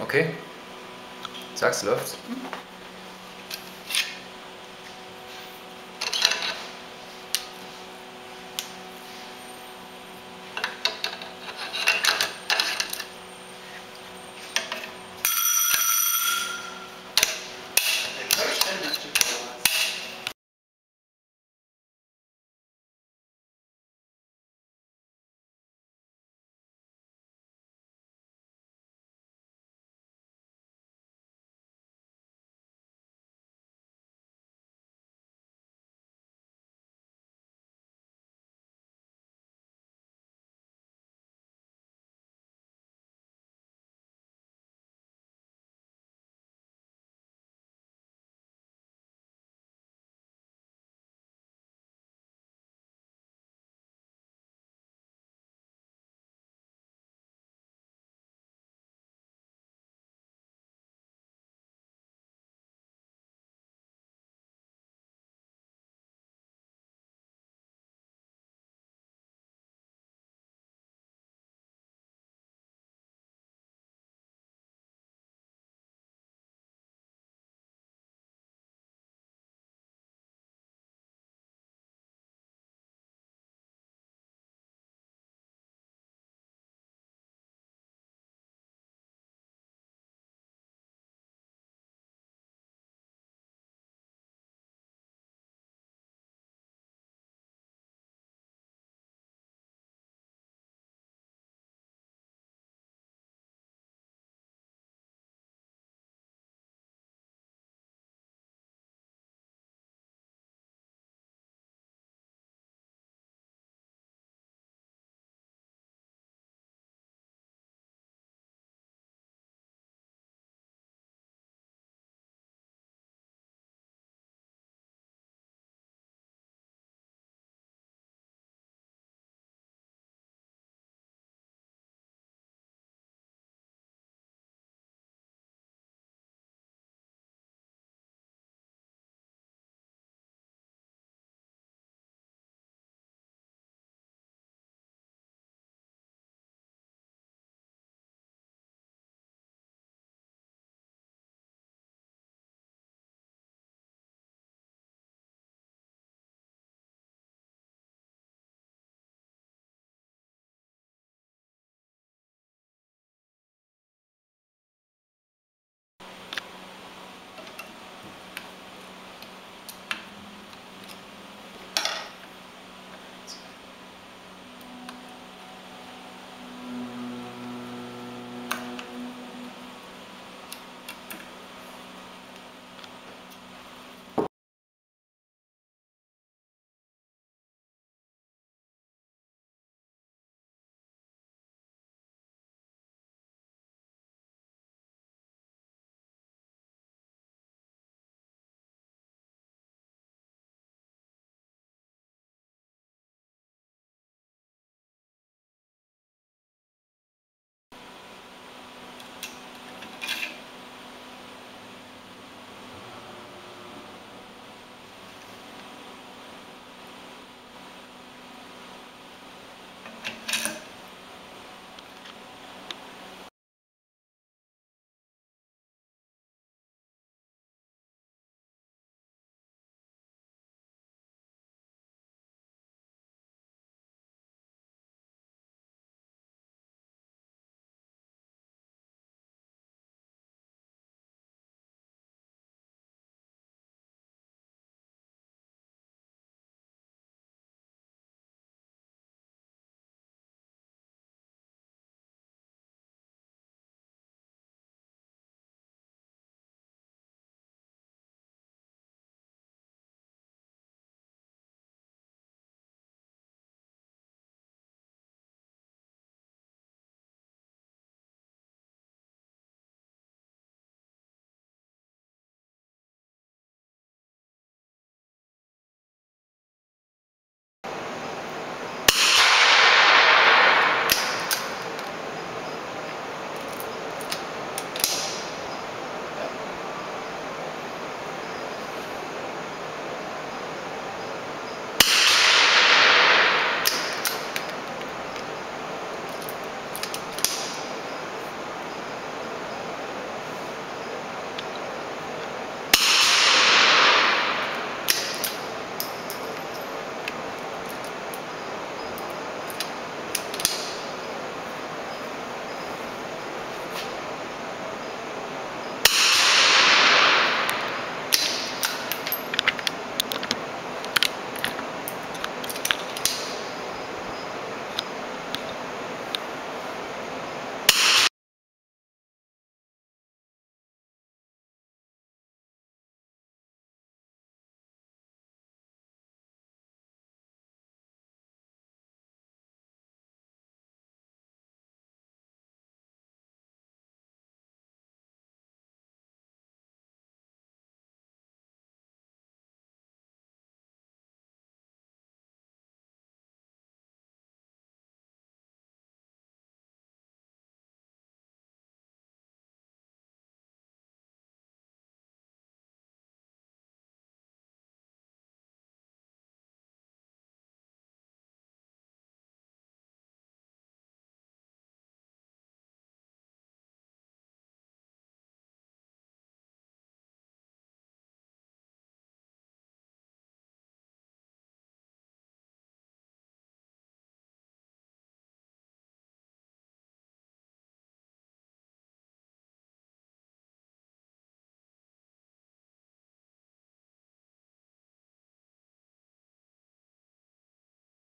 Okay. Sag's, läuft's? Mhm.